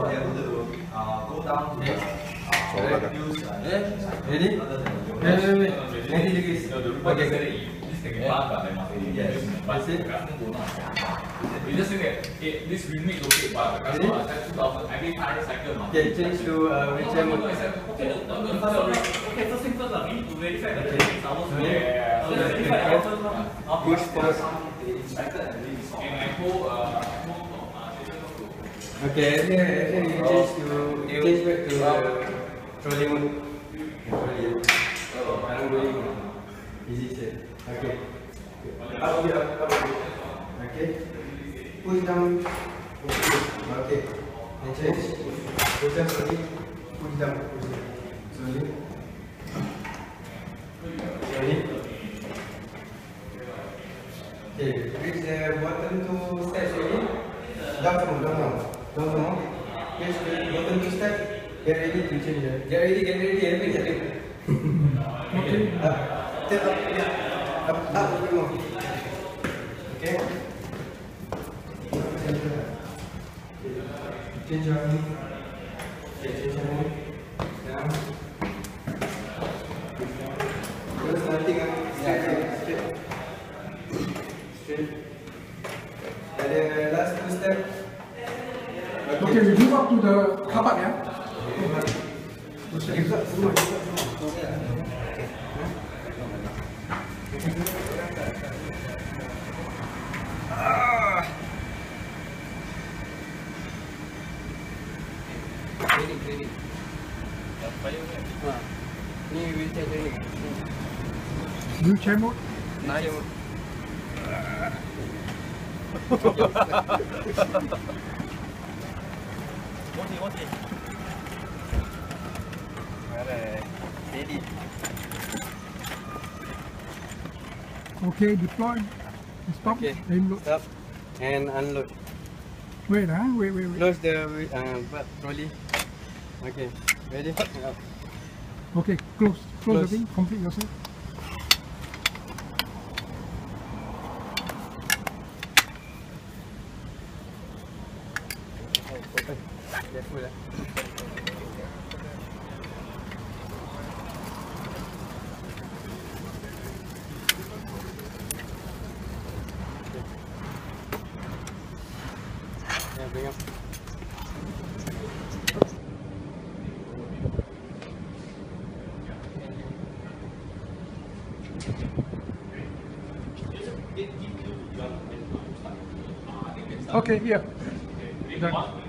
able to uh, go down to the uh, use uh, Ready? Rather than the Wait, wait, wait. The report Yes. already this can get bad, but you yes. We just think that this remake will get bad because really? uh, 2000, I change to which no, okay, okay, first thing we need to verify that. Yeah, Good. They inspected and they saw. And I told, Okay, then, then you change to you change back to uh, trolley mode. Trolley. Oh, I'm going easy set. Okay. Up here, up, here. Okay. Push down. Okay. And change. Push down slowly. Push down. Push down. Slowly. Slowly. Okay. Reach the bottom two steps already. Down down. Down some more. Yes, two step. Get ready to change. Get ready, get ready. Ready. okay. Step up. Yeah. Up, up. Okay. Change your knee. Okay, change your knee. Down. Terus nanti kan straight, straight, straight. Ada last two step. Okay, we move up to the car park, yeah? Give up semua, give up semua. Training, training. Ha. Ni wheelchair training. Wheelchair mode. Nice. Steady. Okay, deploy. Stop. Okay. Load. Stop and unload. Wait, huh? Wait, wait, wait. Close the uh, trolley. Okay, ready? Okay, close. Close, Close. the thing. Complete yourself. Okay, yeah. 何?